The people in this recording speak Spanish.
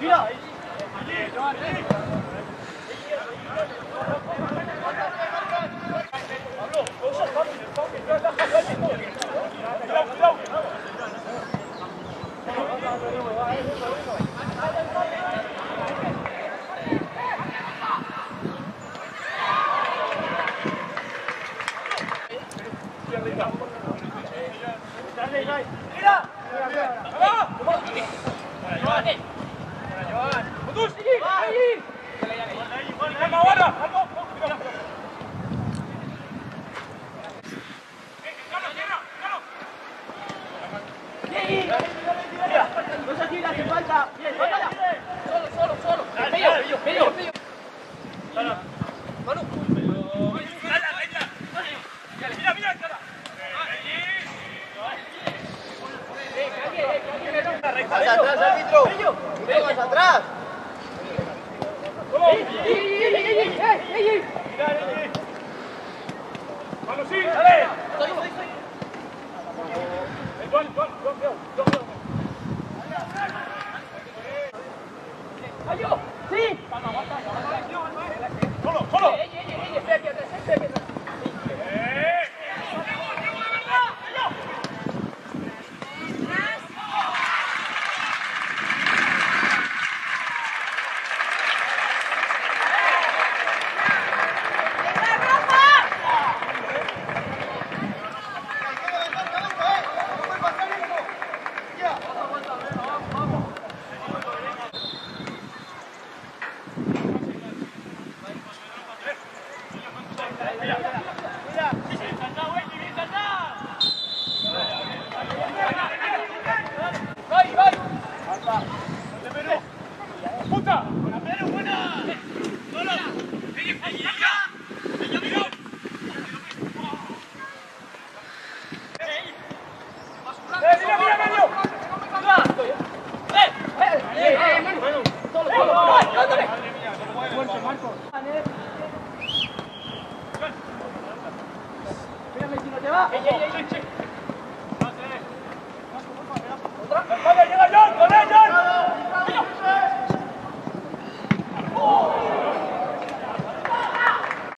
Đi ra. Đi ra. Đi ra. Đi ra. Tira, sin falta. Solo, solo, solo. Medio, medio, medio. Manu. ¡Más atrás, árbitro! ¡Mira más atrás! ¡Ey, ey, ey, ey, ey, ey, ey! Estoy, Hold. Marco. Espérame, si no te.